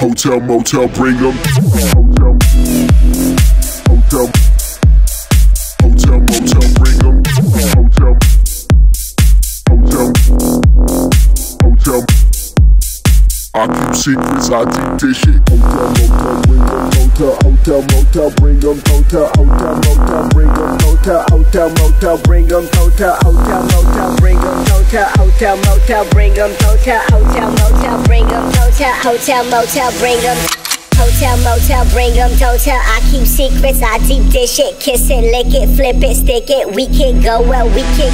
Hotel, motel, bring them. Hotel, hotel, secrets, I deep dish. Hotel, motel, bring them. Hotel, hotel, motel, bring them. Hotel, hotel, motel, bring them. Hotel, hotel, motel, bring them. Hotel, hotel, motel, bring them. Hotel, hotel, motel, bring them. Hotel, hotel, motel, bring them. Hotel, hotel, motel, bring them. Hotel, motel, bring them, hotel. I keep secrets, I deep dish it, kiss it, lick it, flip it, stick it. We can go well, we can.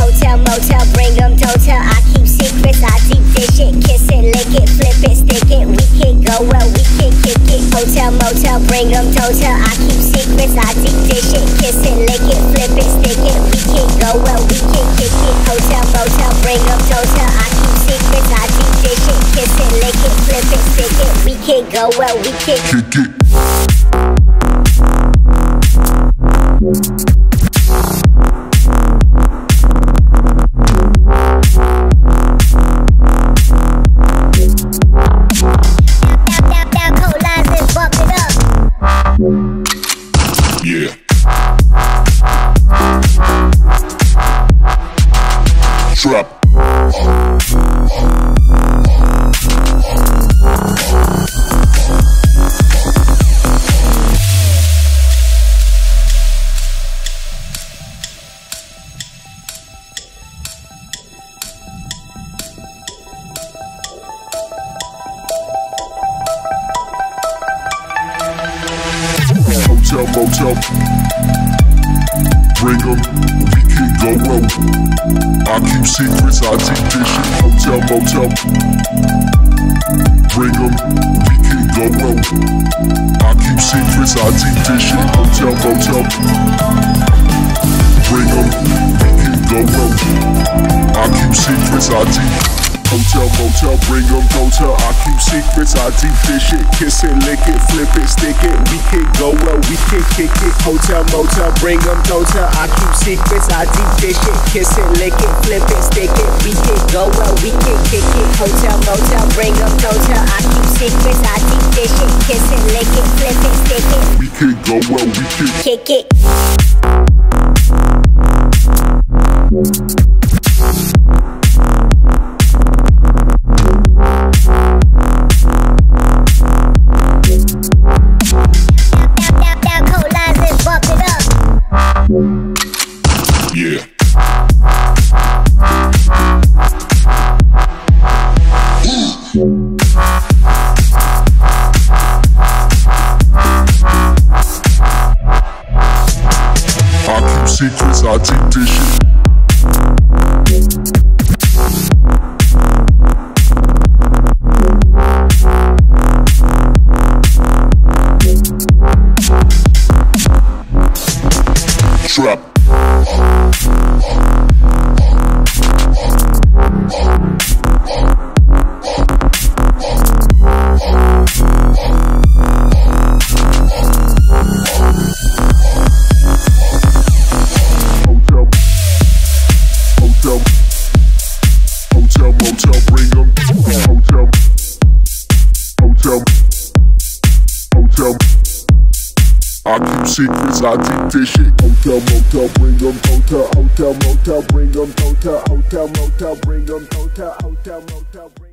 Hotel, motel, bring them, hotel. I keep secrets, I deep dish it, kiss it, lick it, flip it, stick it. We can go well, we can kick it. Hotel, motel, bring them, hotel. I keep secrets, I deep dish it, kiss it, lick it, flip it, stick it. We can go well, we can kick it. Hotel, motel, bring them, hotel. I keep secrets, I deep dish it, kiss it, lick it, flip it. Go well, we can. Kick it. Down, down, Hotel, motel. Bring them, we can go well. I keep secrets, I deep dish it. Hotel, motel. Bring them, we can go well. I keep secrets, I deep dish it. Hotel, motel. Bring them, we can go well. I keep secrets, I deep. Hotel, motel, bring them, hotel. I keep secrets, I deep dish it. Kiss it, lick it, flip it, stick it. We can go well, we can kick it. Hotel, motel, bring them, hotel. I keep secrets, I deep dish it, kiss it, lick it, flip it, stick it. We can go well, we can kick it. Hotel, motel, bring them, hotel. I keep secrets, I deep dish it, kiss it, lick it, flip it, stick it. We can go well, we can. Kick it. Yeah. I keep secrets, I dish it. Trap. Secrets, I deep dish it. Hotel, motel, bring them. Hotel, hotel, motel, bring them. Hotel, hotel, motel, bring them. Hotel, hotel, motel, bring